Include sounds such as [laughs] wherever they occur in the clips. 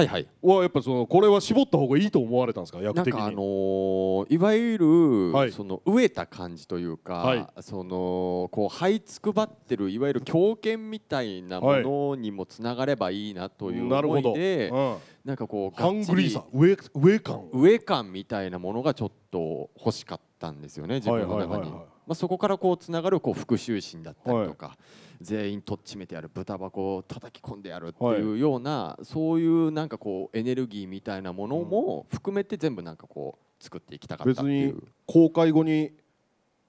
はいはい。はやっぱそのこれは絞った方がいいと思われたんですか？役的に。なんかあのーいわゆる、はい。その飢えた感じというか、はい。そのこう這いつくばってるいわゆる狂犬みたいなものにもつながればいいなという思いで、うんなん。かこうハングリーさ上上感。上感みたいなものがちょっと欲しかったんですよね自分の中に。はいはいはいはい。まあそこからこうつながるこう復讐心だったりとか、全員とっちめてやる豚箱を叩き込んでやるっていうような、そういうなんかこうエネルギーみたいなものも含めて全部なんかこう作っていきたかったってい別にう。公開後に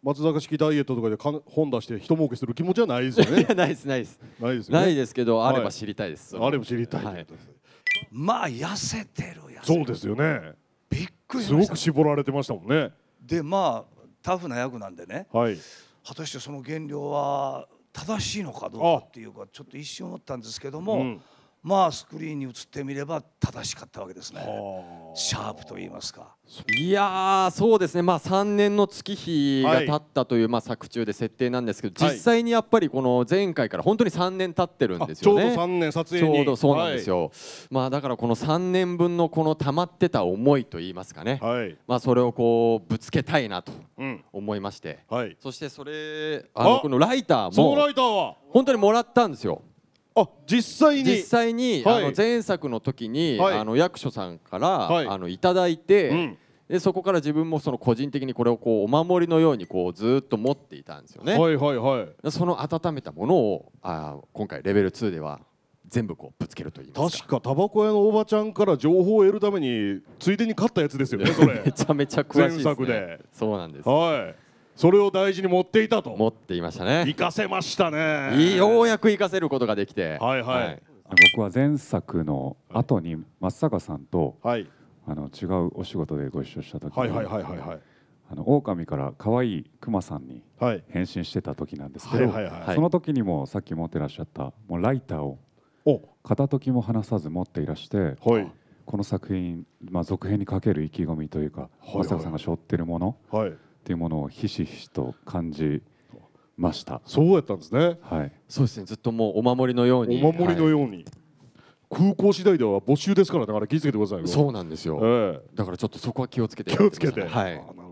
松坂式ダイエットとかでかん本出して人儲けする気持ちはないですよね。い [laughs] やないですないです。ないですよね。ないですけど、はいあれば知りたいです。はあれも知りたいとはい。まあ痩せてる痩せてるそうですよね。びっくりしすごました。く絞られてましたもんね。でまあタフな役なんでね。はい。果たしてその減量は正しいのかどうかっていうかちょっと一瞬思ったんですけども、うんまあスクリーンに映ってみれば正しかったわけですね。はあ。シャープと言いますか。いやーそうですね。まあ3年の月日が経ったという、まあ作中で設定なんですけどはい。実際にやっぱりこの前回から本当に3年経ってるんあちょうどですよね。3年撮ち影に。ょうどそうなんですよ、まあだからこの3年分のこの溜まってた思いといいますかね、はい、はいまあそれをこうぶつけたいなとうん。思いまして。はい。そしてそれあ！のあこのライターそのもライターは？本当にもらったんですよあ実際に。実際に、はい。あの前作の時に、はい。あの役所さんから、はい。あのいただいて、うん。でそこから自分もその個人的にこれをこうお守りのようにこうずーっと持っていたんですよね。はいはいはい。その温めたものをあー今回レベル2では全部こうぶつけるといいますか。確かタバコ屋のおばちゃんから情報を得るためについでに買ったやつですよねそれ。[laughs] めちゃめちゃ詳しいです、ね。前作で。そうなんです。はいそれを大事に持っていたと。持っていましたね。活。かせましたね。いいようやく活かせることができて。はいはい。僕は前作の後に松坂さんとはい。あの違うお仕事でご一緒した時にはいはいはいはいはい。あの狼から可愛いクマさんにはい。変身してた時なんですけどはいはいはいはい。その時にもさっき持ってらっしゃったもうライターをお。片時も離さず持っていらしてはい。この作品、まあ、続編にかける意気込みというかはい。松坂さんが背負ってるものはいっていうものをひしひしと感じました。そうやったんですねはい、そうですね。ずっともうお守りのように。お守りのはように空港次第では募集ですからだから気をつけてくださいそうなんですよ。えだからちょっとそこは気をつけてえ気をつけてはいあ。なるほど